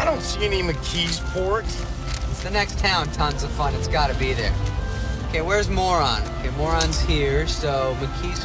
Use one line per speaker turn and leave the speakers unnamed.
I don't see any McKeesport.
It's the next town, tons of fun. It's gotta be there. Okay, where's Moron? Okay, Moron's here, so McKees